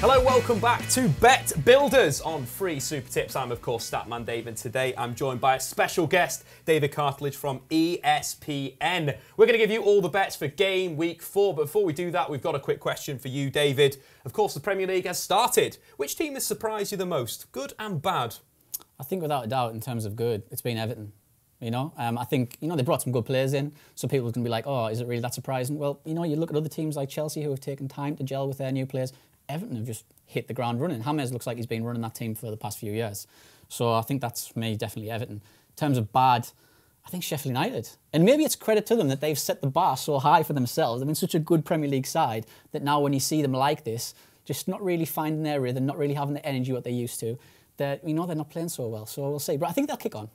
Hello, welcome back to Bet Builders on Free Super Tips. I'm, of course, Statman Dave, and today I'm joined by a special guest, David Cartlidge from ESPN. We're going to give you all the bets for game week four, but before we do that, we've got a quick question for you, David. Of course, the Premier League has started. Which team has surprised you the most, good and bad? I think without a doubt, in terms of good, it's been Everton. You know, um, I think you know they brought some good players in, so people can be like, "Oh, is it really that surprising?" Well, you know, you look at other teams like Chelsea who have taken time to gel with their new players. Everton have just hit the ground running. James looks like he's been running that team for the past few years. So I think that's me, definitely Everton. In terms of bad, I think Sheffield United. And maybe it's credit to them that they've set the bar so high for themselves. They've been such a good Premier League side that now when you see them like this, just not really finding their rhythm, not really having the energy what they used to, that you know they're not playing so well. So we'll see. But I think they'll kick on.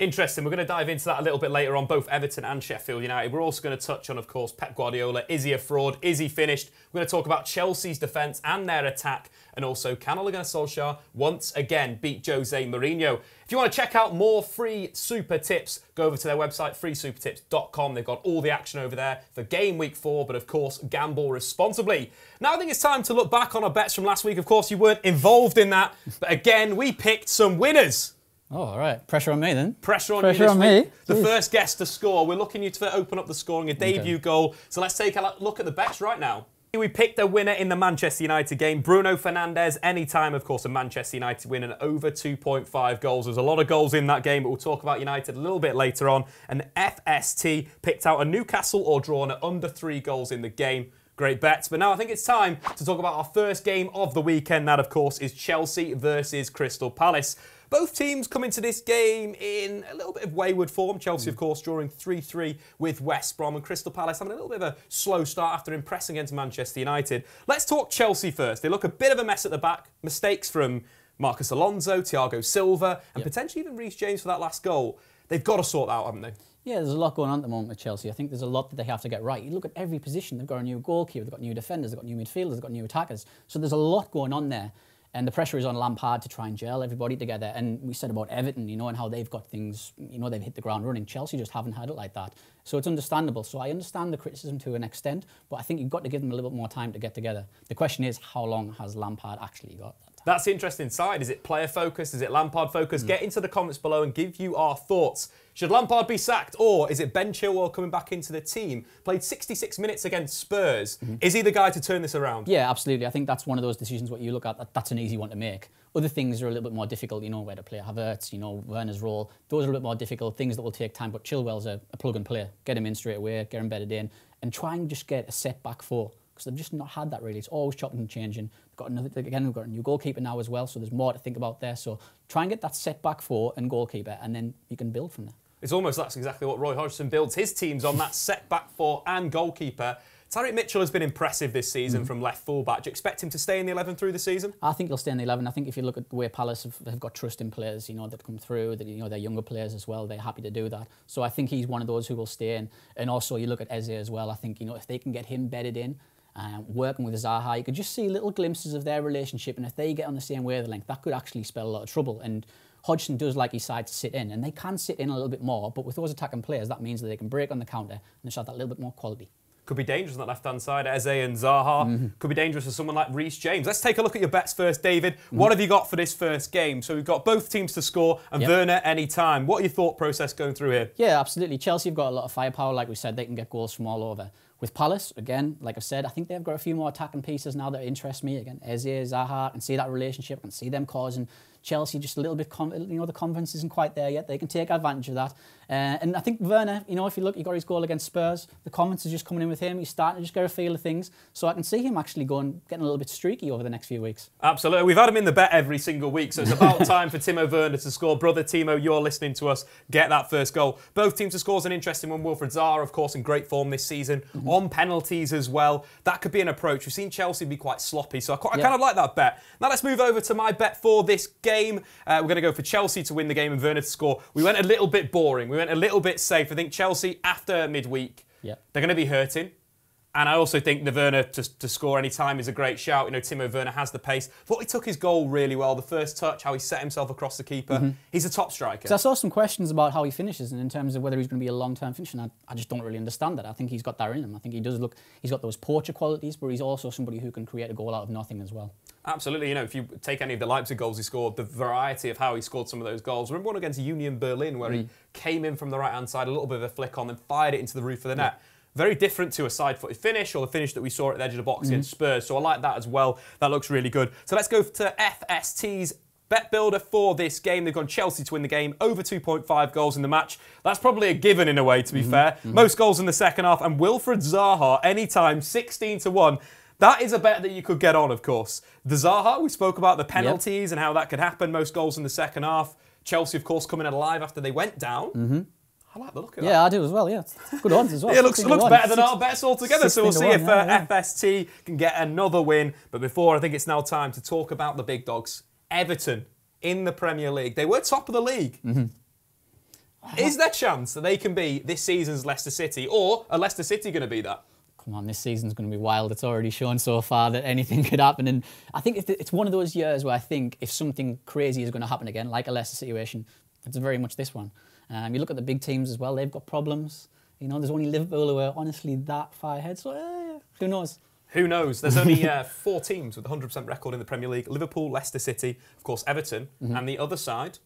Interesting. We're going to dive into that a little bit later on, both Everton and Sheffield United. We're also going to touch on, of course, Pep Guardiola. Is he a fraud? Is he finished? We're going to talk about Chelsea's defence and their attack. And also, can Ole Gunnar Solskjaer once again beat Jose Mourinho? If you want to check out more free super tips, go over to their website, freesupertips.com. They've got all the action over there for game week four, but of course, gamble responsibly. Now, I think it's time to look back on our bets from last week. Of course, you weren't involved in that, but again, we picked some winners. Oh, all right. Pressure on me then. Pressure on Pressure you on me. The Jeez. first guest to score. We're looking you to open up the scoring, a debut Okay. goal. So let's take a look at the bets right now. We picked a winner in the Manchester United game. Bruno Fernandes, anytime, of course, a Manchester United win and over 2.5 goals. There's a lot of goals in that game, but we'll talk about United a little bit later on. And FST picked out a Newcastle or drawn at under three goals in the game. Great bets. But now I think it's time to talk about our first game of the weekend. That, of course, is Chelsea versus Crystal Palace. Both teams come into this game in a little bit of wayward form. Chelsea, of mm. course, drawing 3 3 with West Brom, and Crystal Palace having a little bit of a slow start after impressing against Manchester United. Let's talk Chelsea first. They look a bit of a mess at the back. Mistakes from Marcos Alonso, Thiago Silva, and potentially even Reece James for that last goal. They've got to sort that out, haven't they? Yeah, there's a lot going on at the moment with Chelsea. I think there's a lot that they have to get right. You look at every position, they've got a new goalkeeper, they've got new defenders, they've got new midfielders, they've got new attackers. So there's a lot going on there. And the pressure is on Lampard to try and gel everybody together. And we said about Everton, you know, and how they've got things, you know, they've hit the ground running. Chelsea just haven't had it like that. So it's understandable. So I understand the criticism to an extent, but I think you've got to give them a little bit more time to get together. The question is, how long has Lampard actually got? That's the interesting side. Is it player focused? Is it Lampard focused? Mm. Get into the comments below and give you our thoughts. Should Lampard be sacked or is it Ben Chilwell coming back into the team? Played 66 minutes against Spurs. Mm-hmm. Is he the guy to turn this around? Yeah, absolutely. I think that's one of those decisions what you look at. That, that's an easy one to make. Other things are a little bit more difficult. You know where to play Havertz, you know Werner's role. Those are a little bit more difficult. Things that will take time. But Chilwell's a, a plug and play. Get him in straight away. Get him bedded in, and try and just get a set back four because they've just not had that really. It's always chopping and changing. They've got another again. We've got a new goalkeeper now as well, so there's more to think about there. So try and get that set back four and goalkeeper, and then you can build from there. It's almost that's exactly what Roy Hodgson builds his teams on that set back four and goalkeeper. Tyrick Mitchell has been impressive this season mm-hmm. from left fullback. Do you expect him to stay in the 11 through the season? I think he'll stay in the 11. I think if you look at the way Palace have, have got trust in players, you know, that come through, that, you know, they're younger players as well, they're happy to do that. So I think he's one of those who will stay in. And also you look at Eze as well. I think, you know, if they can get him bedded in, uh, working with Zaha, you could just see little glimpses of their relationship. And if they get on the same wavelength, that could actually spell a lot of trouble. And Hodgson does like his side to sit in, and they can sit in a little bit more. But with those attacking players, that means that they can break on the counter and just have that little bit more quality. Could be dangerous on that left hand side. Eze and Zaha could be dangerous for someone like Reece James. Let's take a look at your bets first, David. What have you got for this first game? So we've got both teams to score and Yep. Werner any time. What are your thought process going through here? Yeah, absolutely. Chelsea have got a lot of firepower. Like we said, they can get goals from all over. With Palace, again, like I said, I think they've got a few more attacking pieces now that interest me. Again, Eze, Zaha, I can see that relationship. I can see them causing Chelsea just a little bit, you know, the confidence isn't quite there yet. They can take advantage of that. Uh, and I think Werner, you know, if you look, he got his goal against Spurs. The confidence is just coming in with him. He's starting to just get a feel of things. So I can see him actually going, getting a little bit streaky over the next few weeks. Absolutely. We've had him in the bet every single week, so it's about time for Timo Werner to score. Brother Timo, you're listening to us. Get that first goal. Both teams to score is an interesting one. Wilfred Zaha, of course, in great form this season. On penalties as well. That could be an approach. We've seen Chelsea be quite sloppy, so I, quite, I Yeah. kind of like that bet. Now let's move over to my bet for this game. Uh, we're going to go for Chelsea to win the game and Werner to score. We went a little bit boring. We went a little bit safe. I think Chelsea, after midweek, Yeah. they're going to be hurting. And I also think the Werner to, to score any time is a great shout. You know, Timo Werner has the pace. Thought he took his goal really well. The first touch, how he set himself across the keeper. Mm-hmm. He's a top striker. So I saw some questions about how he finishes and in terms of whether he's going to be a long-term finisher. And I, I just don't really understand that. I think he's got that in him. I think he does look, he's got those poacher qualities, but he's also somebody who can create a goal out of nothing as well. Absolutely. You know, if you take any of the Leipzig goals he scored, the variety of how he scored some of those goals. Remember one against Union Berlin where Mm. he came in from the right hand side, a little bit of a flick on, then fired it into the roof of the net. Very different to a side footed finish or the finish that we saw at the edge of the box against Mm-hmm. Spurs. So I like that as well. That looks really good. So let's go to FST's bet builder for this game. They've gone Chelsea to win the game, over 2.5 goals in the match. That's probably a given in a way, to be fair. Most goals in the second half. And Wilfred Zaha, anytime, 16 to 1. That is a bet that you could get on, of course. The Zaha, we spoke about the penalties and how that could happen. Most goals in the second half. Chelsea, of course, coming out alive after they went down. Mm-hmm. I like the look of that. Yeah, I do as well. Yeah, It's good odds as well. Yeah, it looks, 16 looks better than our bets altogether. So we'll see to if 1, uh, yeah, yeah. FST can get another win. But before, I think it's now time to talk about the big dogs. Everton in the Premier League. They were top of the league. Mm-hmm. Is there a chance that they can be this season's Leicester City, or are Leicester City going to be that? come on, this season's going to be wild. It's already shown so far that anything could happen. And I think it's- it's one of those years where I think if something crazy is going to happen again, like a Leicester situation, it's very much this one. Um, you look at the big teams as well, they've got problems. You know, there's only Liverpool who are honestly that far ahead. So, eh, who knows? Who knows? There's only uh, four teams with a 100% record in the Premier League Liverpool, Leicester City, of course, Everton, Mm-hmm. and the other side,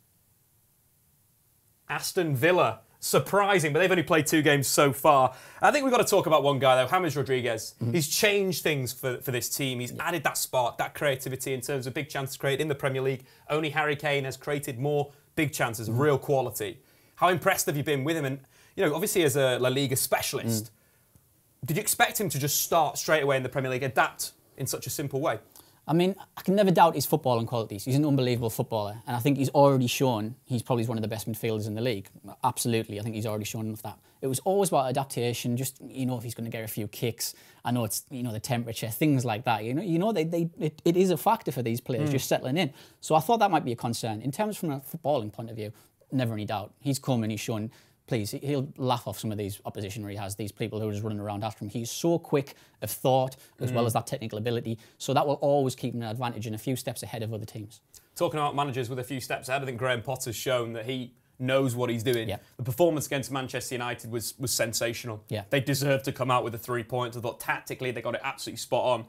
Aston Villa. Surprising, but they've only played two games so far. I think we've got to talk about one guy, though, James Rodriguez. Mm-hmm. He's changed things for, for this team. He's added that spark, that creativity in terms of big chances created in the Premier League. Only Harry Kane has created more big chances Mm-hmm. of real quality. How impressed have you been with him? And, you know, obviously as a La Liga specialist, Mm. did you expect him to just start straight away in the Premier League, adapt in such a simple way? I mean, I can never doubt his footballing qualities. He's an unbelievable footballer, and I think he's already shown he's probably one of the best midfielders in the league. Absolutely, I think he's already shown enough that. It was always about adaptation. Just you know, if he's going to get a few kicks, I know it's you know the temperature, things like that. You know, you know they, they it, it is a factor for these players just settling in. So I thought that might be a concern in terms from a footballing point of view. Never any doubt. He's come and he's shown please, he'll laugh off some of these opposition where he has these people who are just running around after him. He's so quick of thought as well mm. as that technical ability. So that will always keep him an advantage and a few steps ahead of other teams. Talking about managers with a few steps ahead, I think Graham Potter's shown that he knows what he's doing. Yeah. The performance against Manchester United was was sensational. Yeah. They deserved to come out with the three points. I thought tactically they got it absolutely spot on.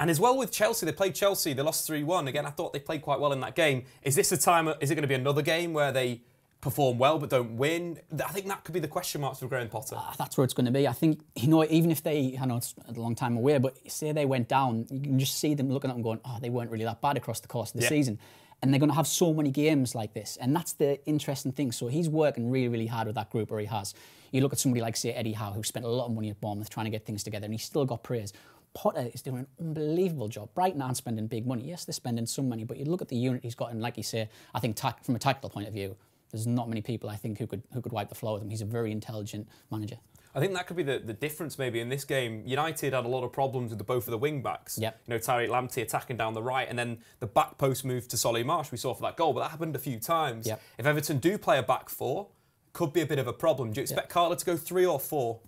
And as well with Chelsea, they played Chelsea, they lost 3 1. Again, I thought they played quite well in that game. Is this a time, is it going to be another game where they perform well but don't win? I think that could be the question marks for Graham Potter. Ah, that's where it's going to be. I think, you know, even if they, I know it's a long time away, but say they went down, you can just see them looking at them going, oh, they weren't really that bad across the course of the Yeah. season. And they're going to have so many games like this. And that's the interesting thing. So he's working really, really hard with that group, or he has. You look at somebody like, say, Eddie Howe, who spent a lot of money at Bournemouth trying to get things together, and he's still got praise. Potter is doing an unbelievable job. Brighton aren't spending big money. Yes, they're spending some money, but you look at the unit he's got, and like you say, I think from a tactical point of view, there's not many people I think who could who could wipe the floor with him. He's a very intelligent manager. I think that could be the, the difference maybe in this game. United had a lot of problems with the, both of the wing backs. Yep. You know, Tariq Lamptey attacking down the right, and then the back post move to Solly March we saw for that goal, but that happened a few times. Yep. If Everton do play a back four, could be a bit of a problem. Do you expect Carlo to go three or four?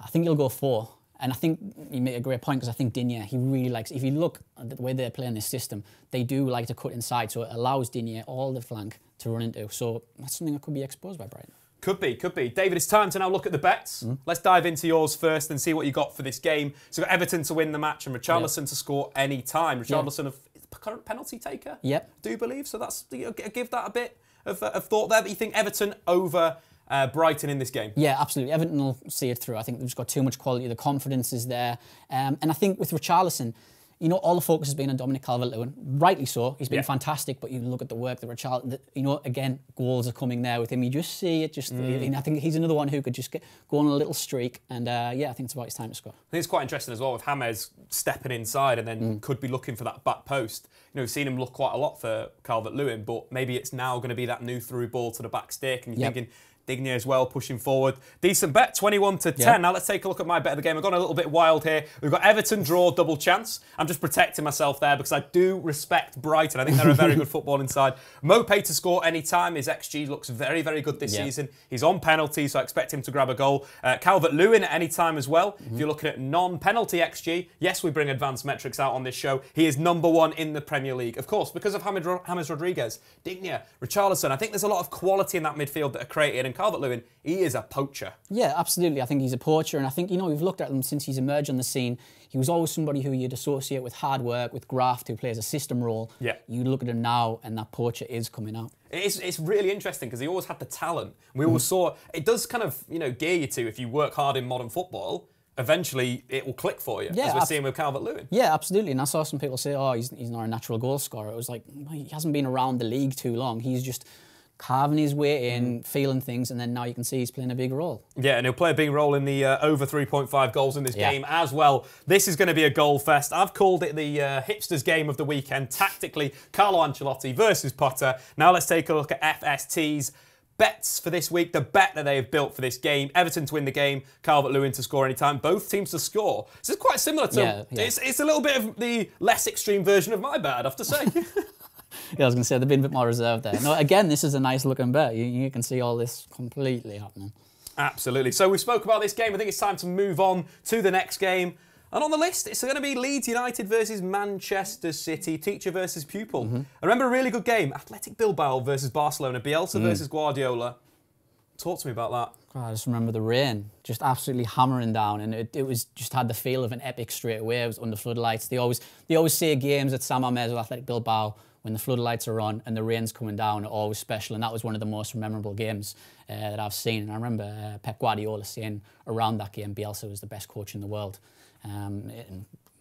I think he'll go four. And I think you make a great point because I think Digne, he really likes, if you look at the way they're playing this system, they do like to cut inside. So it allows Digne all the flank to run into. So that's something that could be exposed by Brighton. Could be, could be. David, it's time to now look at the bets. Mm-hmm. Let's dive into yours first and see what you got for this game. So Everton to win the match and Richarlison to score any time. Richarlison, of current penalty taker? Yep. Do you believe? So that's give that a bit of, uh, of thought there. But you think Everton over uh, Brighton in this game? Yeah, absolutely. Everton will see it through. I think they've just got too much quality. The confidence is there. Um, and I think with Richarlison, you know, all the focus has been on Dominic Calvert-Lewin. Rightly so. He's been Yeah. fantastic. But you look at the work that Richarlison, you know, again, goals are coming there with him. You just see it. Just, and I think he's another one who could just get, go on a little streak. And uh, yeah, I think it's about his time to score. I think it's quite interesting as well with James stepping inside and then Mm. could be looking for that back post. You know, we've seen him look quite a lot for Calvert Lewin, but maybe it's now going to be that new through ball to the back stick. And you're Yep. thinking, Digne as well, pushing forward. Decent bet, 21 to 10. Yeah. Now let's take a look at my bet of the game. I've gone a little bit wild here. We've got Everton draw, double chance. I'm just protecting myself there because I do respect Brighton. I think they're a very good football inside. Maupay to score any time. His XG looks very, very good this Yeah. season. He's on penalty, so I expect him to grab a goal. Uh, Calvert Lewin at any time as well. Mm-hmm. If you're looking at non penalty XG, yes, we bring advanced metrics out on this show. He is number one in the Premier League. Of course, because of James Rodriguez, Digne, Richarlison. I think there's a lot of quality in that midfield that are created. Calvert Lewin, he is a poacher. Yeah, absolutely. I think he's a poacher, and I think you know we've looked at him since he's emerged on the scene. He was always somebody who you'd associate with hard work, with graft, who plays a system role. Yeah. You look at him now, and that poacher is coming out. It's, it's really interesting because he always had the talent. We always saw it does kind of you know gear you to if you work hard in modern football. Eventually, it will click for you, Yeah, as we're seeing with Calvert Lewin. Yeah, absolutely. And I saw some people say, "Oh, he's, he's not a natural goal scorer." It was like well, he hasn't been around the league too long. He's just carving his way in, Mm. feeling things, and then now you can see he's playing a big role. Yeah, and he'll play a big role in the uh, over 3.5 goals in this Yeah. game as well. This is going to be a goal fest. I've called it the uh, hipsters game of the weekend. Tactically, Carlo Ancelotti versus Potter. Now let's take a look at FST's bets for this week. The bet that they have built for this game: Everton to win the game, Calvert Lewin to score anytime. Both teams to score. This is quite similar to. Yeah, yeah. It's, it's a little bit of the less extreme version of my bet, I'd have to say. Yeah, I was going to say they've been a bit more reserved there. No, again, this is a nice looking bet. You, you can see all this completely happening. Absolutely. So we spoke about this game. I think it's time to move on to the next game. And on the list, it's going to be Leeds United versus Manchester City, teacher versus pupil. Mm-hmm. I remember a really good game. Athletic Bilbao versus Barcelona, Bielsa Mm. versus Guardiola. Talk to me about that. I just remember the rain just absolutely hammering down, and it, it was just had the feel of an epic straight away. It was under floodlights. They always they always say games at San Mamés with Athletic Bilbao when the floodlights are on and the rain's coming down are always special, and that was one of the most memorable games uh, that I've seen. And I remember uh, Pep Guardiola saying around that game, Bielsa was the best coach in the world. Um, it-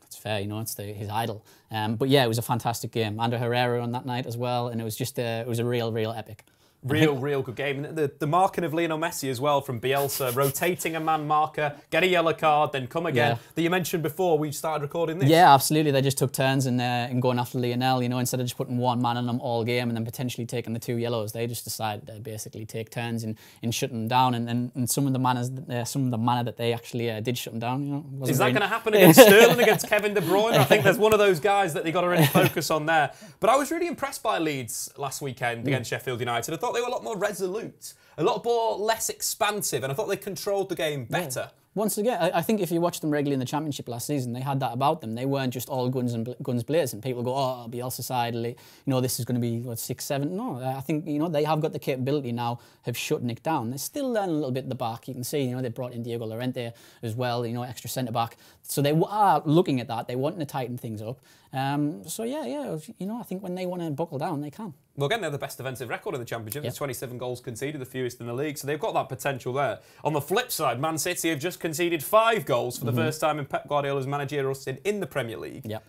it's fair, you know, it's the, his idol. Um, but yeah, it was a fantastic game. Ander Herrera on that night as well, and it was just a, it was a real, real epic. Real, real good game. And the, the marking of Lionel Messi as well from Bielsa, rotating a man marker, get a yellow card, then come again. Yeah. That you mentioned before we started recording this. Yeah, absolutely. They just took turns in, uh, in going after Lionel, you know, instead of just putting one man on them all game and then potentially taking the two yellows. They just decided to basically take turns in, in shutting them down. And, and, and some of the manners, uh, some of the manner that they actually uh, did shut them down, you know, Is that going to happen against Sterling, against Kevin De Bruyne? I think there's one of those guys that they got to really focus on there. But I was really impressed by Leeds last weekend against Sheffield United. I thought they were a lot more resolute, a lot more less expansive, and I thought they controlled the game better. Once again, I, I think if you watch them regularly in the championship last season, they had that about them. They weren't just all guns and guns blazing. People go, "Oh, Bielsa side, you know, this is going to be what six, seven. No, I think you know they have got the capability now of shutting it down. They're still learning a little bit at the back. You can see, you know, they brought in Diego Llorente as well. You know, extra centre back. So they are looking at that. They want to tighten things up. Um, so yeah, yeah, you know, I think when they want to buckle down, they can. Well, again, they're the best defensive record in the championship. There's 27 goals conceded, the fewest in the league, so they've got that potential there. On the flip side, Man City have just conceded five goals for the mm-hmm. first time in Pep Guardiola's managerial stint in the Premier League. Yeah.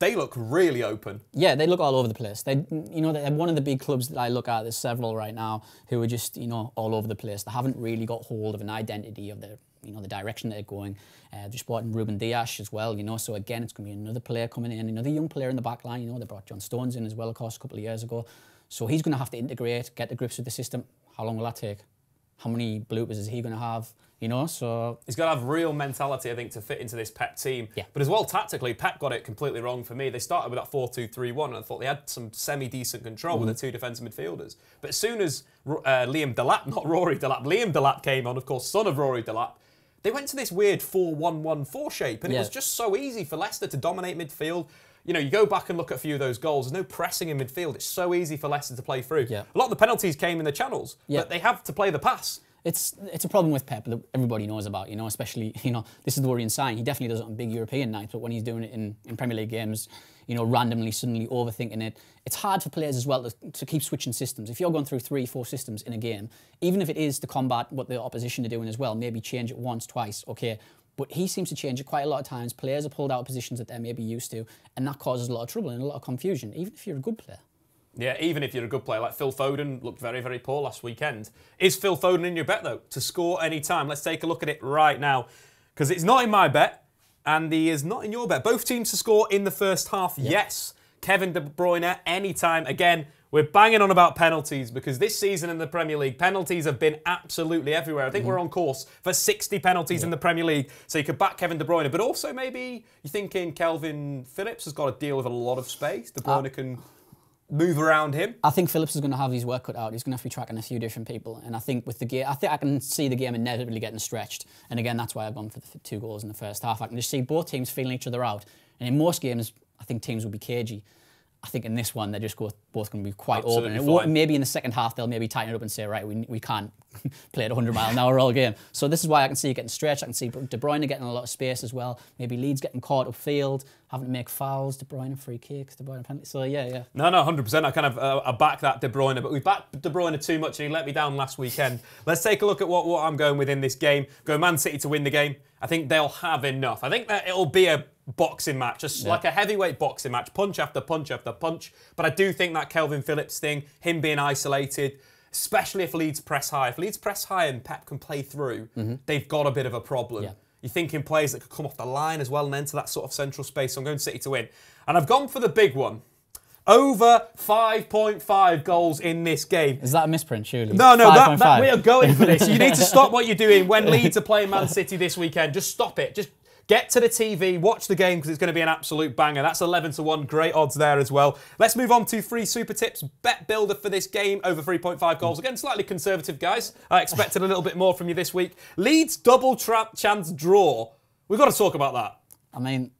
They look really open. Yeah, they look all over the place. They, you know, they're one of the big clubs that I look at. There's several right now who are just, you know, all over the place. They haven't really got hold of an identity of their, you know, the direction they're going. Uh, just brought in Ruben Dias as well, you know. So again, it's going to be another player coming in, another young player in the back line. You know, they brought John Stones in as well, of course, a couple of years ago. So he's going to have to integrate, get to grips with the system. How long will that take? How many bloopers is he going to have? You know, so He's got to have real mentality, I think, to fit into this Pep team. Yeah. But as well, tactically, Pep got it completely wrong for me. They started with that 4 2 3 1, and I thought they had some semi decent control with the two defensive midfielders. But as soon as uh, Liam Delap, not Rory Delap, Liam Delap came on, of course, son of Rory Delap, they went to this weird 4 1 1 4 shape, and it was just so easy for Leicester to dominate midfield. You know, you go back and look at a few of those goals, there's no pressing in midfield. It's so easy for Leicester to play through. Yeah. A lot of the penalties came in the channels, Yeah. but they have to play the pass. It's it's a problem with Pep that everybody knows about, you know, especially, you know, this is the worrying sign. He definitely does it on big European nights, but when he's doing it in, in Premier League games, you know, randomly, suddenly overthinking it, it's hard for players as well to, to keep switching systems. If you're going through three, four systems in a game, even if it is to combat what the opposition are doing as well, maybe change it once, twice, okay. But he seems to change it quite a lot of times. Players are pulled out of positions that they're maybe used to, and that causes a lot of trouble and a lot of confusion, even if you're a good player. Yeah, even if you're a good player, like Phil Foden looked very, very poor last weekend. Is Phil Foden in your bet though to score any time? Let's take a look at it right now, because it's not in my bet, and he is not in your bet. Both teams to score in the first half. Yes, Kevin De Bruyne anytime. Again, We're banging on about penalties because this season in the Premier League, penalties have been absolutely everywhere. I think we're mm-hmm. on course for 60 penalties in the Premier League. So you could back Kevin De Bruyne, but also maybe you're thinking Kelvin Phillips has got to deal with a lot of space. De Bruyne uh, can move around him. I think Phillips is going to have his work cut out. He's going to have to be tracking a few different people, and I think with the game, I think I can see the game inevitably getting stretched. And again, that's why I've gone for the two goals in the first half. I can just see both teams feeling each other out, and in most games, I think teams will be cagey. I think in this one, they're just go, both going to be quite Absolutely open. And it won't- maybe in the second half, they'll maybe tighten it up and say, right, we, we can't play at 100 mile an hour all game. So this is why I can see it getting stretched. I can see De Bruyne getting a lot of space as well. Maybe Leeds getting caught upfield, having to make fouls. De Bruyne free kicks, De Bruyne penalty. So yeah, yeah. No, no, 100%. I kind of uh, I back that De Bruyne, but we backed De Bruyne too much and he let me down last weekend. Let's take a look at what, what I'm going with in this game. Go Man City to win the game. I think they'll have enough. I think that it'll be a boxing match, just like a heavyweight boxing match, punch after punch after punch. But I do think that Kelvin Phillips thing, him being isolated, especially if Leeds press high, if Leeds press high and Pep can play through, mm-hmm. they've got a bit of a problem. Yeah. You're thinking players that could come off the line as well and enter that sort of central space. So I'm going City to win. And I've gone for the big one. Over 5.5 goals in this game. Is that a misprint, surely? No, no, that, 5.5. that, we are going for this. You need to stop what you're doing when Leeds are playing Man City this weekend. Just stop it. Just get to the TV, watch the game because it's going to be an absolute banger. That's 11 to 1. Great odds there as well. Let's move on to free super tips. Bet builder for this game over 3.5 goals. Again, slightly conservative, guys. I expected a little bit more from you this week. Leeds double trap chance draw. We've got to talk about that. I mean,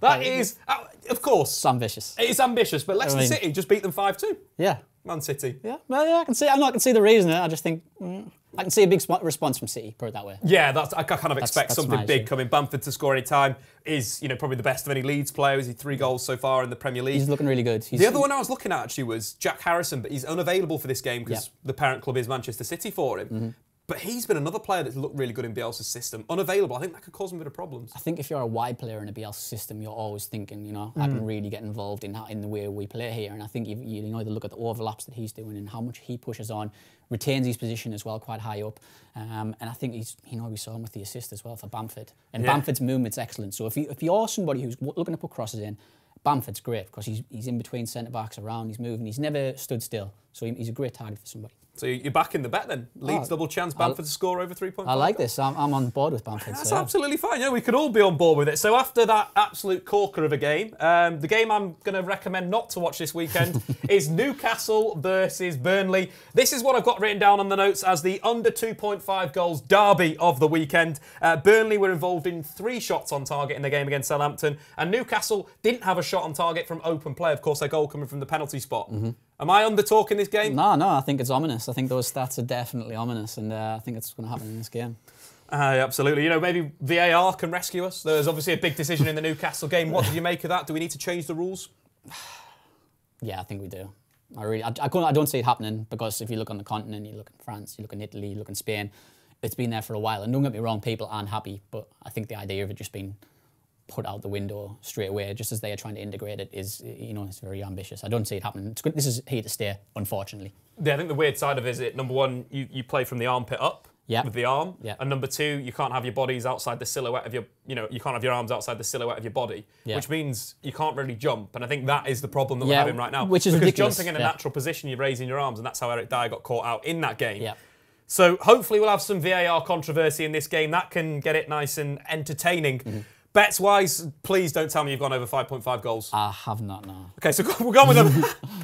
That is, uh, of course, it's ambitious. it's ambitious, but Leicester I mean- City just beat them 5 2. Yeah. Man City. Yeah, well, yeah, I can see. I'm not I can see the reason. I just think mm, I can see a big sp- response from City. Put it that way. Yeah, that's, I kind of expect that's something big coming. Bamford to score any time is, you know, probably the best of any Leeds players. He's three goals so far in the Premier League. He's looking really good. He's, the other one I was looking at actually was Jack Harrison, but he's unavailable for this game because Yeah. the parent club is Manchester City for him. But he's been another player that's looked really good in Bielsa's system. Unavailable, I think that could cause him a bit of problems. I think if you're a wide player in a BL system, you're always thinking, you know, I Mm. can really get involved in how, in the way we play here. And I think you, you know, either look at the overlaps that he's doing and how much he pushes on, retains his position as well, quite high up. Um, and I think he's, you know, we saw him with the assist as well for Bamford. And Yeah. Bamford's movement's excellent. So if you if you're somebody who's looking to put crosses in, Bamford's great because he's he's in between centre backs around, he's moving, he's never stood still. So he- he's a great target for somebody. So you're back in the bet then. Leeds Oh, double chance, Bamford to score over 3.5. I like this. I'm, I'm on board with Bamford. That's so, absolutely fine. Yeah, we could all be on board with it. So after that absolute corker of a game, um, the game I'm going to recommend not to watch this weekend is Newcastle versus Burnley. This is what I've got written down on the notes as the under 2.5 goals derby of the weekend. Uh, Burnley were involved in three shots on target in the game against Southampton, and Newcastle didn't have a shot on target from open play. Of course, their goal coming from the penalty spot. Am I under talking this game? No, no, I think it's ominous. I think those stats are definitely ominous, and uh, I think it's going to happen in this game. Aye, absolutely. You know, maybe VAR can rescue us. There's obviously a big decision in the Newcastle game. What do you make of that? Do we need to change the rules? Yeah, I think we do. I really, I, I, I don't see it happening because if you look on the continent, you look in France, you look in Italy, you look in Spain, it's been there for a while. And don't get me wrong, people aren't happy, but I think the idea of it just being put out the window straight away, just as they are trying to integrate it, is you know it's very ambitious. I don't see it happening. It's good. This is here to stay, unfortunately. Yeah, I think the weird side of it is it number one, you, you play from the armpit up Yeah. with the arm. Yeah. And number two, you can't have your bodies outside the silhouette of your you know, you can't have your arms outside the silhouette of your body. Yeah. Which means you can't really jump. And I think that is the problem that we're having right now. which is because ridiculous, jumping in a yeah. natural position, you're raising your arms, and that's how Eric Dier got caught out in that game. Yeah. So hopefully we'll have some VAR controversy in this game. That can get it nice and entertaining. Mm-hmm. Bets wise, please don't tell me you've gone over 5.5 goals. I have not now. Okay, so we're going with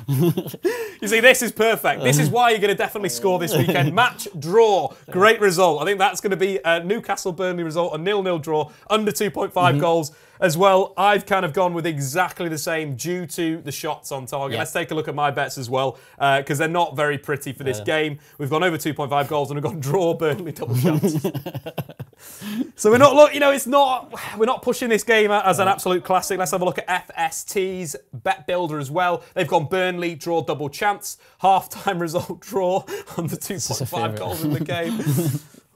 them. you see, this is perfect. This is why you're going to definitely score this weekend. Match draw, great result. I think that's going to be a Newcastle Burnley result, a nil-nil draw, under 2.5 mm-hmm. goals as well. I've kind of gone with exactly the same due to the shots on target. Yeah. Let's take a look at my bets as well uh, because they're not very pretty for this game. We've gone over 2.5 goals and we've gone draw Burnley double chances. So we're not look, you know, it's not we're not pushing this game as an absolute classic. Let's have a look at FST's bet builder as well. They've gone Burnley draw double chance, half time result draw on the two point five goals in the game.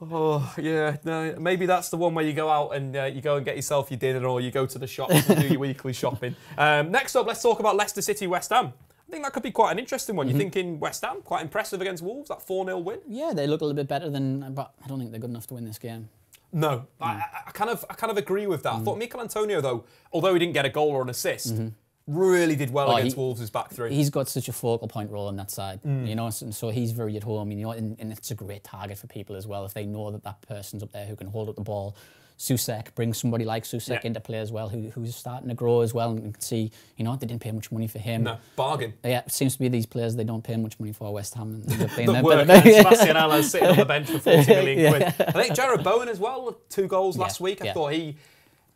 Oh yeah, no, maybe that's the one where you go out and uh, you go and get yourself your dinner, or you go to the shops and do your weekly shopping. Um, next up, let's talk about Leicester City West Ham. I think that could be quite an interesting one. You're thinking West Ham quite impressive against Wolves, that 4 0 win? Yeah, they look a little bit better than, but I don't think they're good enough to win this game. No, I, I- I kind of I kind of agree with that. I thought Michail Antonio though, although he didn't get a goal or an assist, really did well Oh, against he- Wolves' back three. He's got such a focal point role on that side, Mm. you know, so, so he's very at home, you know, and, and it's a great target for people as well if they know that that person's up there who can hold up the ball. Soucek brings somebody like Soucek Yeah. into play as well, who, who's starting to grow as well, and you can see, you know, they didn't pay much money for him. no, bargain. Yeah, it seems to be these players they don't pay much money for West Ham. And they're paying The work, and Sebastian Haller sitting on the bench for 40 million Yeah. quid. I think Jarrod Bowen as well, two goals last week. I yeah. thought he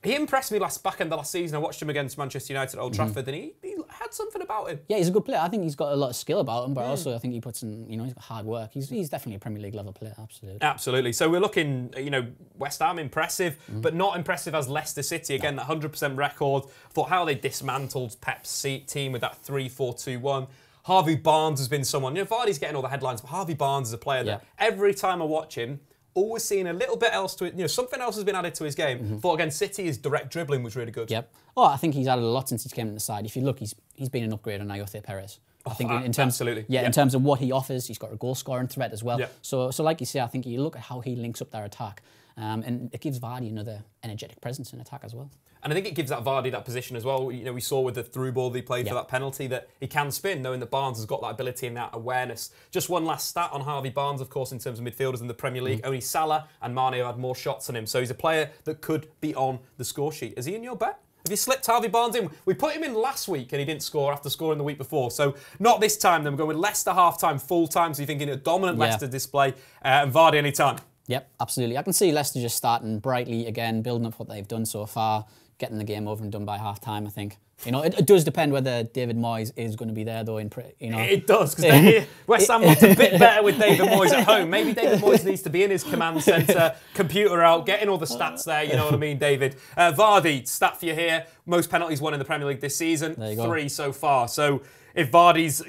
he impressed me last back end of last season. I watched him against Manchester United Mm-hmm. at Old Trafford, and he, he had something about him. Yeah, he's a good player. I think he's got a lot of skill about him, but Hmm. also I think he puts in, you know, he's got hard work. He's, he's definitely a Premier League level player, absolutely. Absolutely. So we're looking, you know, West Ham impressive, Mm-hmm. but not impressive as Leicester City. Again, that 100% record. Thought how they dismantled Pep's team with that 3 4 2 1. Harvey Barnes has been someone, you know, Vardy's getting all the headlines, but Harvey Barnes is a player that every time I watch him, always seeing a little bit else to it. You know, something else has been added to his game. Mm-hmm. Thought against City, his direct dribbling was really good. Yep. Oh, I think he's added a lot since he came in the side. If you look, he's he's been an upgrade on Ayoze Perez. I think in, in terms, Oh, absolutely. yeah, Yeah. in terms of what he offers, he's got a goal scoring threat as well. Yeah. So, so like you say, I think you look at how he links up their attack, um, and it gives Vardy another energetic presence in attack as well. And I think it gives that Vardy that position as well. You know, we saw with the through ball that he played Yeah. for that penalty that he can spin, knowing that Barnes has got that ability and that awareness. Just one last stat on Harvey Barnes, of course, in terms of midfielders in the Premier Mm. League. Only Salah and Mane have had more shots on him. So he's a player that could be on the score sheet. Is he in your bet? Have you slipped Harvey Barnes in? We put him in last week and he didn't score after scoring the week before. So not this time. Then we're going with Leicester half time, full time. So you're thinking a dominant Yeah. Leicester display uh, and Vardy anytime. Yep, absolutely. I can see Leicester just starting brightly again, building up what they've done so far, getting the game over and done by half time. I think. You know, it, it does depend whether David Moyes is going to be there though. In pre- you know, It does because West Ham looked a bit better with David Moyes at home. Maybe David Moyes needs to be in his command centre, computer out, getting all the stats there. You know what I mean, David? Uh, Vardy, stat for you here: most penalties won in the Premier League this season, There you go. three so far. So if Vardy's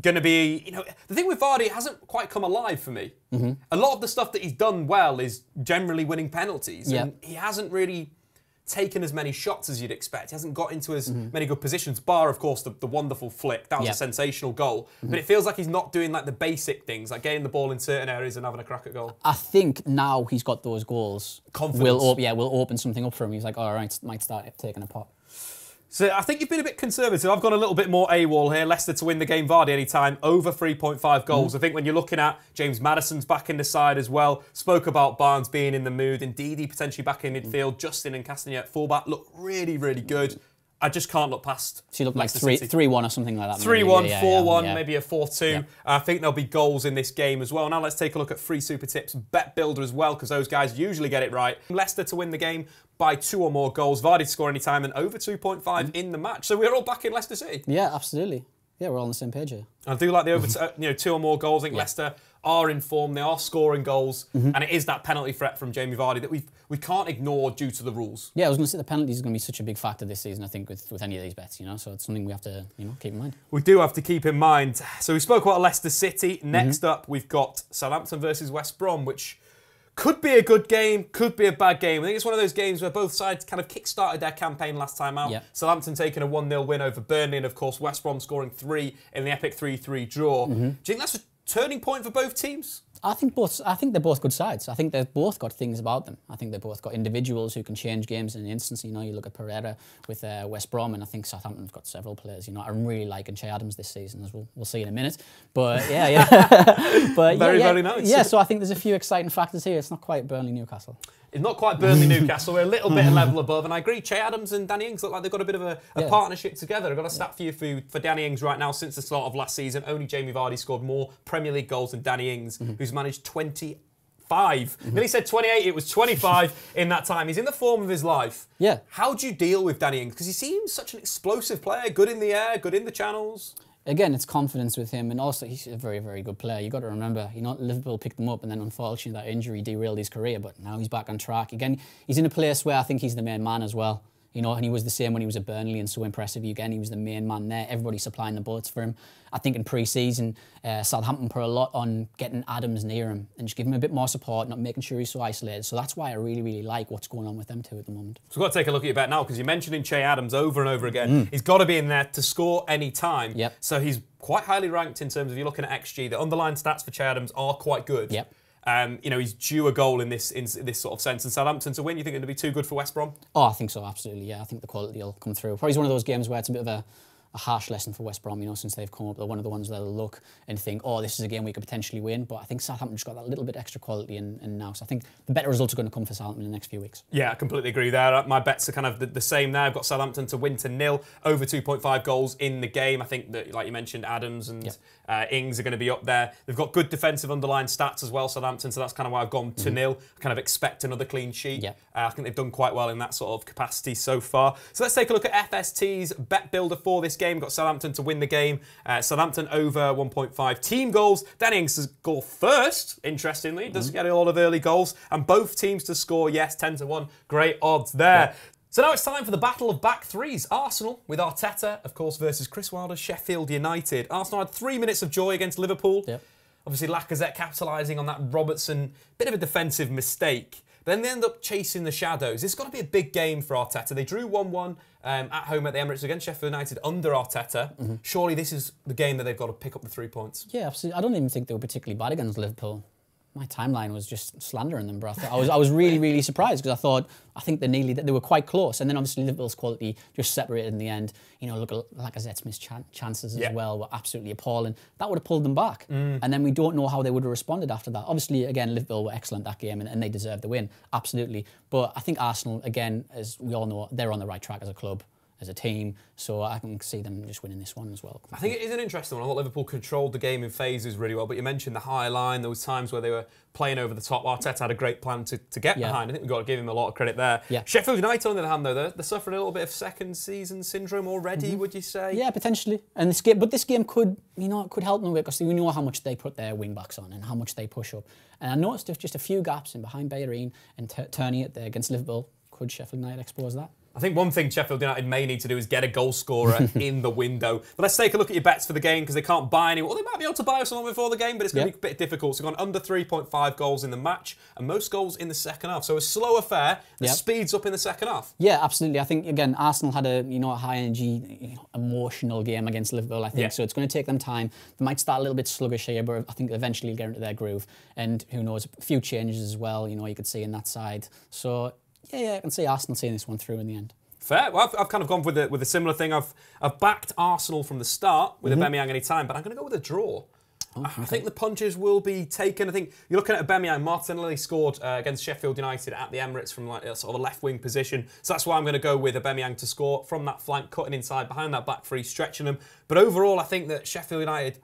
going to be, you know, the thing with Vardy hasn't quite come alive for me. Mm-hmm. A lot of the stuff that he's done well is generally winning penalties, and he hasn't really taken as many shots as you'd expect. He hasn't got into as Mm-hmm. many good positions, bar, of course, the, the wonderful flick. That was a sensational goal. But it feels like he's not doing like the basic things, like getting the ball in certain areas and having a crack at goal. I think now he's got those goals. Confidence. Will op- yeah, will open something up for him. He's like, all right, might start taking a pot. So I think you've been a bit conservative. I've gone a little bit more AWOL here. Leicester to win the game, Vardy anytime, over 3.5 goals. Mm. I think when you're looking at James Maddison's back in the side as well, spoke about Barnes being in the mood, Indeed, potentially back in midfield, mm. Justin and Castagne fullback look really, really good. I just can't look past. She looked like three, three one or something like that. maybe. 1, Yeah, 4 yeah, 1, yeah. maybe a 4 2. Yeah. I think there'll be goals in this game as well. Now let's take a look at free super tips, bet builder as well, because those guys usually get it right. Leicester to win the game by two or more goals. Vardy to score any time and over 2.5 Mm-hmm. in the match. So we're all back in Leicester City. Yeah, absolutely. Yeah, we're all on the same page here. I do like the over, uh, you know, two or more goals. I think Leicester are in form. They are scoring goals, Mm-hmm. and it is that penalty threat from Jamie Vardy that we we can't ignore due to the rules. Yeah, I was going to say the penalties is going to be such a big factor this season. I think with, with any of these bets, you know, so it's something we have to you know keep in mind. We do have to keep in mind. So we spoke about Leicester City. Mm-hmm. Next up, we've got Southampton versus West Brom, which could be a good game, could be a bad game. I think it's one of those games where both sides kind of kick-started their campaign last time out. Yeah. Southampton taking a 1-0 win over Burnley, and of course West Brom scoring three in the epic 3-3 draw. Mm-hmm. Do you think that's a turning point for both teams? I think both. I think they're both good sides. I think they've both got things about them. I think they've both got individuals who can change games in an instant. You know, you look at Pereira with uh, West Brom, and I think Southampton's got several players. You know, I'm really liking Che Adams this season, as we'll, we'll see in a minute. But yeah, yeah. but Very, yeah, yeah, very nice. Yeah, so I think there's a few exciting factors here. It's not quite Burnley Newcastle. It's not quite Burnley Newcastle. We're a little bit a level above, and I agree. Che Adams and Danny Ings look like they've got a bit of a, a Yeah. partnership together. I've got a stat for you for, for Danny Ings right now. Since the start of last season, only Jamie Vardy scored more Premier League goals than Danny Ings, Mm-hmm. who's managed 25. Nearly said 28. It was 25 in that time. He's in the form of his life. Yeah. How do you deal with Danny Ings? Because he seems such an explosive player, good in the air, good in the channels. Again, it's confidence with him, and also he's a very, very good player. You got to remember, you know, Liverpool picked him up, and then unfortunately that injury derailed his career. But now he's back on track again. He's in a place where I think he's the main man as well. You know, and he was the same when he was at Burnley, and so impressive. Again, he was the main man there. Everybody supplying the bullets for him. I think in pre-season, uh, Southampton put a lot on getting Adams near him and just give him a bit more support, not making sure he's so isolated. So that's why I really, really like what's going on with them two at the moment. So we've got to take a look at your bet now because you're mentioning Che Adams over and over again. He's got to be in there to score any time. Mm. Yep. So he's quite highly ranked in terms of you're looking at XG. The underlying stats for Che Adams are quite good. Yep. Um, you know, he's due a goal in this in this sort of sense. And Southampton to win, you think it'll be too good for West Brom? Oh, I think so, absolutely. Yeah, I think the quality will come through. Probably one of those games where it's a bit of a a harsh lesson for West Brom, you know, since they've come up. They're one of the ones that'll look and think, oh, this is a game we could potentially win. But I think Southampton just got that little bit extra quality in, in now. So I think the better results are going to come for Southampton in the next few weeks. Yeah, I completely agree there. My bets are kind of the, the same there. I've got Southampton to win to nil, over 2.5 goals in the game. I think that, like you mentioned, Adams and yep. uh, Ings are going to be up there. They've got good defensive underlying stats as well, Southampton. So that's kind of why I've gone to mm-hmm. nil. I kind of expect another clean sheet. Yep. Uh, I think they've done quite well in that sort of capacity so far. So let's take a look at FST's bet builder for this game. We've got Southampton to win the game. Uh, Southampton over 1.5 team goals. Danny Ings goal first, interestingly. Does mm-hmm. get a lot of early goals. And both teams to score, yes, 10 to 1. Great odds there. Yeah. So now it's time for the battle of back threes. Arsenal with Arteta, of course, versus Chris Wilder, Sheffield United. Arsenal had three minutes of joy against Liverpool. Obviously, Lacazette capitalising on that Robertson bit of a defensive mistake. Then they end up chasing the shadows. It's got to be a big game for Arteta. They drew 1 1 um, at home at the Emirates against Sheffield United under Arteta. Mm-hmm. Surely this is the game that they've got to pick up the three points. Yeah, absolutely. I don't even think they were particularly bad against Liverpool my timeline was just slandering them, bro. I was, I was really, really surprised because I thought, I think they nearly, they were quite close. And then obviously Liverpool's quality just separated in the end. You know, look at Lacazette's missed ch- chances as yeah. well were absolutely appalling. That would have pulled them back. Mm. And then we don't know how they would have responded after that. Obviously, again, Liverpool were excellent that game and, and they deserved the win, absolutely. But I think Arsenal, again, as we all know, they're on the right track as a club as a team. So I can see them just winning this one as well. I think it is an interesting one. I thought Liverpool controlled the game in phases really well, but you mentioned the high line. There was times where they were playing over the top. Arteta had a great plan to, to get yeah. behind. I think we've got to give him a lot of credit there. Yeah. Sheffield United, on the other hand, though, they're, they're suffering a little bit of second season syndrome already, mm-hmm. would you say? Yeah, potentially. And this game, but this game could, you know, could help them a bit because we know how much they put their wing backs on and how much they push up. And I noticed there's just a few gaps in behind Bellerin and t- turning it there against Liverpool. Could Sheffield United expose that? I think one thing Sheffield United may need to do is get a goal scorer in the window. But let's take a look at your bets for the game because they can't buy any. Well, they might be able to buy someone before the game, but it's going yep. to be a bit difficult. So, gone under 3.5 goals in the match and most goals in the second half. So, a slow affair that yep. speeds up in the second half. Yeah, absolutely. I think again, Arsenal had a you know a high energy, you know, emotional game against Liverpool. I think yeah. so. It's going to take them time. They might start a little bit sluggish here, but I think eventually get into their groove. And who knows, a few changes as well. You know, you could see in that side. So yeah, yeah, I can see Arsenal seeing this one through in the end. Fair. Well, I've, I've, kind of gone with a, with a similar thing. I've I've backed Arsenal from the start with mm-hmm. Aubameyang any time, but I'm going to go with a draw. Oh, okay. I think the punches will be taken. I think you're looking at Aubameyang. Martinelli scored uh, against Sheffield United at the Emirates from like a sort of a left wing position. So that's why I'm going to go with Aubameyang to score from that flank, cutting inside behind that back three, stretching them. But overall, I think that Sheffield United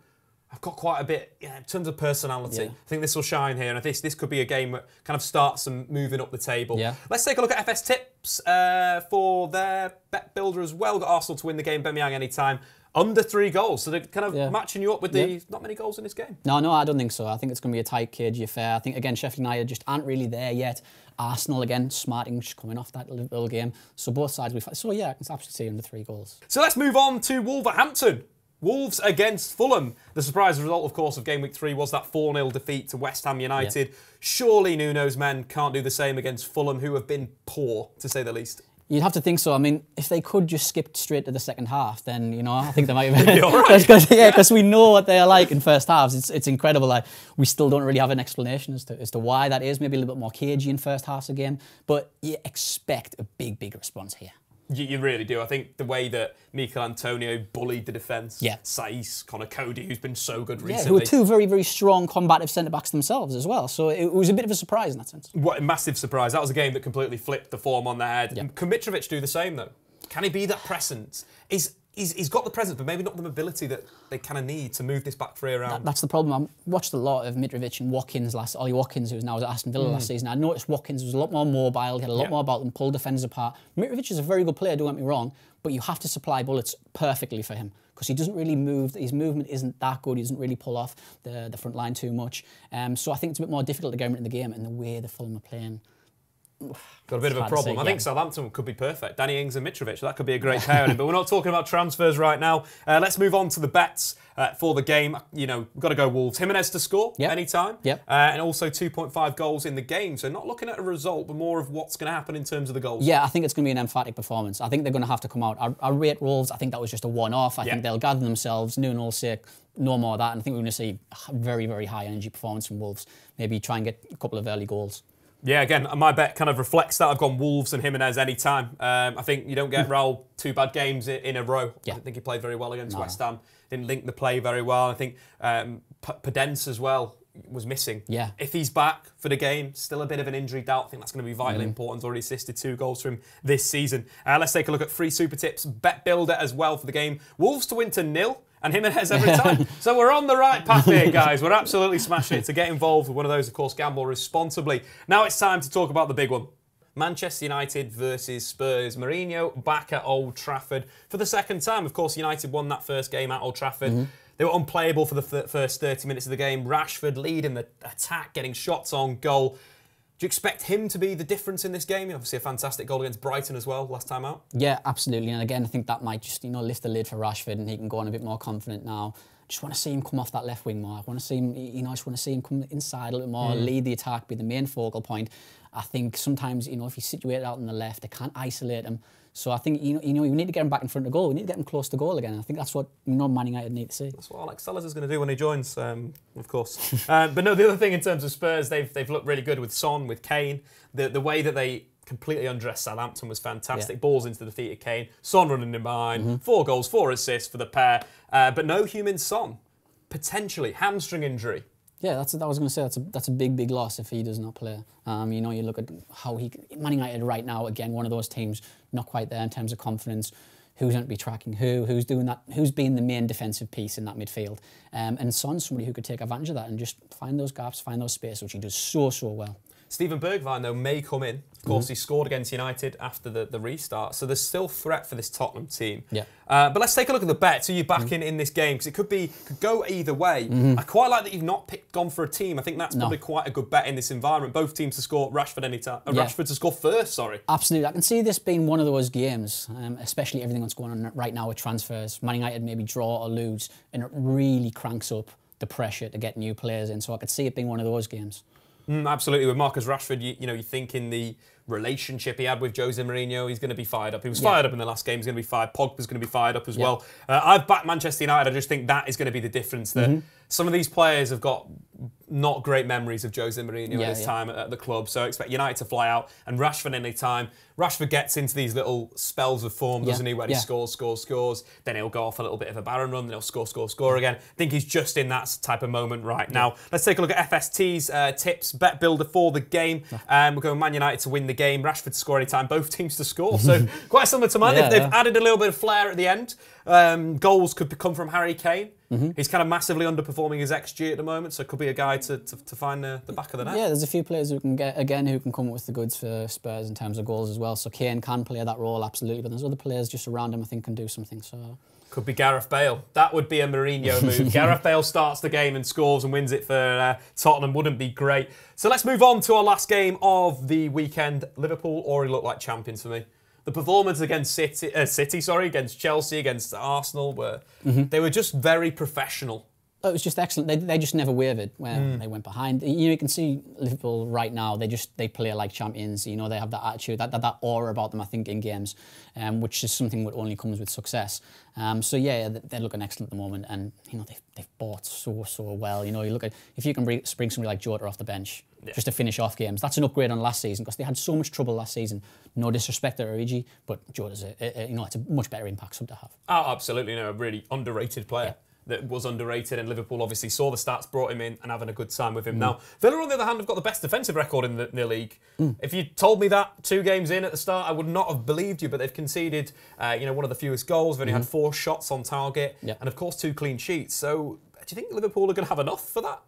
I've got quite a bit yeah, in terms of personality. Yeah. I think this will shine here, and this this could be a game that kind of starts them moving up the table. Yeah. Let's take a look at FS tips uh, for their bet builder as well. Got Arsenal to win the game, Aubameyang anytime. Under three goals, so they're kind of yeah. matching you up with the yeah. not many goals in this game. No, no, I don't think so. I think it's going to be a tight, cagey affair. I think again, Sheffield United just aren't really there yet. Arsenal again, smarting, just coming off that Liverpool game. So both sides we so yeah, it's absolutely under three goals. So let's move on to Wolverhampton. Wolves against Fulham. The surprise result, of course, of game week three was that 4 0 defeat to West Ham United. Yeah. Surely Nuno's men can't do the same against Fulham, who have been poor, to say the least. You'd have to think so. I mean, if they could just skip straight to the second half, then you know I think they might have been. right. Cause, yeah, because we know what they are like in first halves. It's it's incredible. Like we still don't really have an explanation as to as to why that is. Maybe a little bit more cagey in first halves again, but you expect a big big response here. You, you, really do. I think the way that Michail Antonio bullied the defence, yeah. Saïss, Conor Coady, who's been so good recently. Yeah, who are two very, very strong combative centre backs themselves as well. So it was a bit of a surprise in that sense. What a massive surprise. That was a game that completely flipped the form on their head. Yeah. Can Mitrovic do the same, though? Can he be that presence? Is he's, he's got the presence, but maybe not the mobility that they kind of need to move this back three around. That, that's the problem. I watched a lot of Mitrovic and Watkins last, Ollie Watkins, who was now at Aston Villa mm. last season. I noticed Watkins was a lot more mobile, he had a lot yeah. more about them, pulled defenders apart. Mitrovic is a very good player, don't get me wrong, but you have to supply bullets perfectly for him because he doesn't really move. His movement isn't that good. He doesn't really pull off the, the front line too much. Um, so I think it's a bit more difficult to get him in the game and the way the Fulham are playing Got a bit of a problem. say, I think. Southampton could be perfect. Danny Ings and Mitrovic, that could be a great pairing. but we're not talking about transfers right now. Uh, let's move on to the bets uh, for the game. You know, we've got to go Wolves. Jimenez to score Yep. anytime. Yep. Uh, and also 2.5 goals in the game. So not looking at a result, but more of what's going to happen in terms of the goals. Yeah, I think it's going to be an emphatic performance. I think they're going to have to come out. I, I rate Wolves. I think that was just a one-off. I Yeah. think they'll gather themselves, and all sick, no more of that. And I think we're going to see a very, very high energy performance from Wolves. Maybe try and get a couple of early goals. Yeah, again, my bet kind of reflects that. I've gone Wolves and Jimenez anytime. Um, I think you don't get Raul two bad games in a row. Hmm. Yeah. I don't think he played very well against West Ham. Didn't link the play very well. I think um, P- Podence as well was missing. Yeah. If he's back for the game, still a bit of an injury doubt. I think that's going to be Hmm. vitally important. Already assisted two goals for him this season. Uh, let's take a look at free super tips. Bet builder as well for the game. Wolves to win to nil. And Jimenez every time. so we're on the right path here, guys. We're absolutely smashing it. To get involved with one of those, of course, gamble responsibly. Now it's time to talk about the big one. Manchester United versus Spurs. Mourinho back at Old Trafford for the second time. Of course, United won that first game at Old Trafford. Mm-hmm. They were unplayable for the th- first 30 minutes of the game. Rashford leading the attack, getting shots on goal. Do you expect him to be the difference in this game? Obviously, a fantastic goal against Brighton as well last time out. Yeah, absolutely. And again, I think that might just you know lift the lid for Rashford, and he can go on a bit more confident now. Just want to see him come off that left wing more. I want to see him, you know, I just want to see him come inside a little more, mm. lead the attack, be the main focal point. I think sometimes, you know, if he's situated out on the left, they can't isolate him. So I think, you know, you know, we need to get him back in front of goal. We need to get him close to goal again. I think that's what you know, Man United need to see. That's what Alex Telles is going to do when he joins, um, of course. uh, but no, the other thing in terms of Spurs, they've, they've looked really good with Son, with Kane. The, the way that they completely undressed Southampton was fantastic. Yeah. Balls into the feet of Kane. Son running in behind. Four goals, four assists for the pair. Uh, but no Heung-min Son. Potentially. Hamstring injury. Yeah, that's that was going to say that's a that's a big big loss if he does not play. Um, you know, you look at how he Man United right now again one of those teams not quite there in terms of confidence. Who's going to be tracking who? Who's doing that? Who's being the main defensive piece in that midfield? Um, and Son's somebody who could take advantage of that and just find those gaps, find those spaces, which he does so so well. Steven Bergwijn, though, may come in. Of course, he scored against United after the, the restart, so there's still threat for this Tottenham team. Yeah. Uh, but let's take a look at the bets. Who you backing in this game? Because it could be could go either way. I quite like that you've not picked gone for a team. I think that's No. probably quite a good bet in this environment. Both teams to score Rashford anytime. Uh, Yeah. Rashford to score first. Sorry. Absolutely, I can see this being one of those games, um, especially everything that's going on right now with transfers. Man United maybe draw or lose, and it really cranks up the pressure to get new players in. So I could see it being one of those games. Mm, absolutely. With Marcus Rashford, you, you know, you think in the relationship he had with Jose Mourinho, he's going to be fired up. He was Yeah. fired up in the last game. He's going to be fired. Pogba's going to be fired up as Yeah. well. Uh, I've backed Manchester United. I just think that is going to be the difference. That Mm-hmm. some of these players have got not great memories of Jose Mourinho Yeah, at his time at, the club. So I expect United to fly out and Rashford any time. Rashford gets into these little spells of form, doesn't he? Where he scores, scores, scores. Then he'll go off a little bit of a barren run. Then he'll score, score, score again. I think he's just in that type of moment right now. Let's take a look at FST's uh, tips, bet builder for the game. Um, we're going Man United to win the game. Rashford to score anytime. Both teams to score. So quite similar to mine. Yeah, they've, they've yeah. added a little bit of flair at the end. Um, goals could come from Harry Kane. Mm-hmm. He's kind of massively underperforming his XG at the moment, so it could be a guy to, to, to find the, the back of the net. Yeah, there's a few players who can get again who can come up with the goods for Spurs in terms of goals as well. So Kane can play that role absolutely, but there's other players just around him I think can do something. So Could be Gareth Bale. That would be a Mourinho move. Gareth Bale starts the game and scores and wins it for uh, Tottenham. Wouldn't be great. So let's move on to our last game of the weekend. Liverpool already looked like champions for me. The performance against City, uh, City, sorry, against Chelsea, against Arsenal, were they were just very professional. It was just excellent. They, they just never wavered when they went behind. You know, you can see Liverpool right now. They just they play like champions. You know, they have that attitude, that that, that aura about them. I think in games, um, which is something that only comes with success. Um, so yeah, they- they're looking excellent at the moment, and you know they've, they've bought so so well. You know, you look at if you can bring, bring somebody like Jota off the bench just to finish off games, that's an upgrade on last season because they had so much trouble last season. No disrespect to Origi, but Jota's a, a, a- you know it's a much better impact sub to have. Oh, absolutely, no, a really underrated player. That was underrated, and Liverpool obviously saw the stats, brought him in, and having a good time with him. Mm. Now, Villa, on the other hand, have got the best defensive record in the, in the league. Mm. If you told me that two games in at the start, I would not have believed you. But they've conceded, uh, you know, one of the fewest goals. They've only had mm-hmm. four shots on target, Yeah. and of course, two clean sheets. So, do you think Liverpool are going to have enough for that?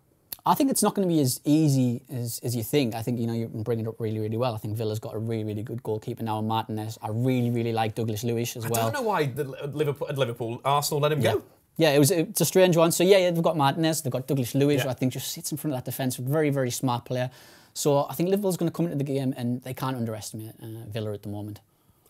I think it's not going to be as easy as, as you think. I think you know you bring it up really, really well. I think Villa's got a really, really good goalkeeper now, Martinez. I really, really like Douglas Luiz as I well. I don't know why the Liverpool, Liverpool, Arsenal let him Yeah. go. Yeah, it was it's a strange one. So yeah, yeah, they've got Martinez, they've got Douglas Luiz, Yeah. who I think just sits in front of that defence. Very, very smart player. So I think Liverpool's going to come into the game and they can't underestimate uh, Villa at the moment.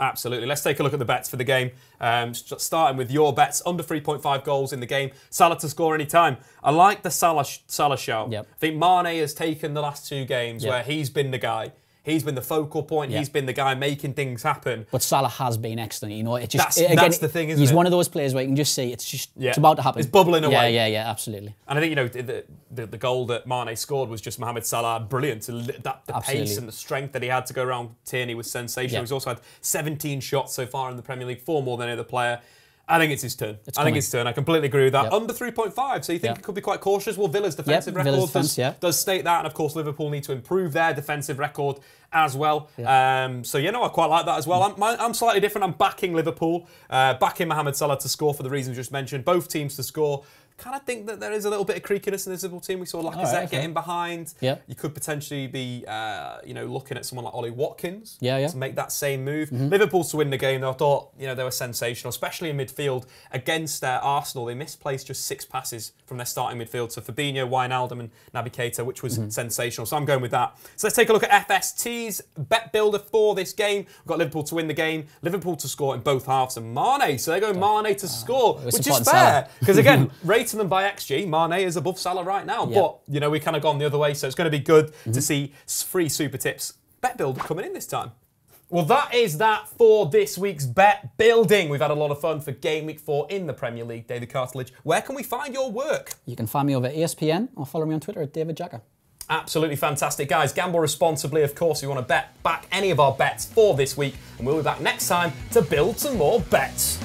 Absolutely. Let's take a look at the bets for the game. Um, starting with your bets, under 3.5 goals in the game. Salah to score any time. I like the Salah, Salah shout. Yep. I think Mane has taken the last two games Yep. where he's been the guy. He's been the focal point. Yeah. He's been the guy making things happen. But Salah has been excellent. You know, it just That's- it- again, that's the thing, isn't he's it? one of those players where you can just see it's just Yeah. it's about to happen. It's bubbling away. yeah, yeah, yeah, absolutely. And I think, you know, the, the, the goal that Mane scored was just Mohamed Salah brilliant. That, the pace and the strength that he had to go around Tierney was sensational. Yeah. He's also had 17 shots so far in the Premier League, four more than any other player. I think it's his turn. It's I think coming. it's turn. I completely agree with that. Yep. Under 3.5, so you think Yep. it could be quite cautious? Well, Villa's defensive Yep, record Villa's does, does state that. And of course, Liverpool need to improve their defensive record as well. Um, so, you know, I quite like that as well. I'm, my- I'm slightly different. I'm backing Liverpool, uh, backing Mohamed Salah to score for the reasons just mentioned. Both teams to score. Kind of think that there is a little bit of creakiness in this Liverpool team. We saw Lacazette right, okay. getting behind. Yeah. You could potentially be, uh, you know, looking at someone like Ollie Watkins Yeah, yeah. to make that same move. Liverpool to win the game, though, I thought, you know, they were sensational, especially in midfield against uh, Arsenal. They misplaced just six passes from their starting midfield. So Fabinho, Wijnaldum and Naby Keita, which was sensational. So I'm going with that. So let's take a look at FST's bet builder for this game. We've got Liverpool to win the game, Liverpool to score in both halves, and Mane. So they're going Mane to score, we're which is fair. Because again, rating them by XG, Mane is above Salah right now. But, you know, we kind of gone the other way. So it's going to be good to mm-hmm. see free super tips bet builder coming in this time. Well, that is that for this week's bet building. We've had a lot of fun for game week four in the Premier League. David Cartlidge, where can we find your work? You can find me over at ESPN or follow me on Twitter at David Jacker. Absolutely fantastic, guys. Gamble responsibly, of course. If you want to bet back any of our bets for this week, and we'll be back next time to build some more bets.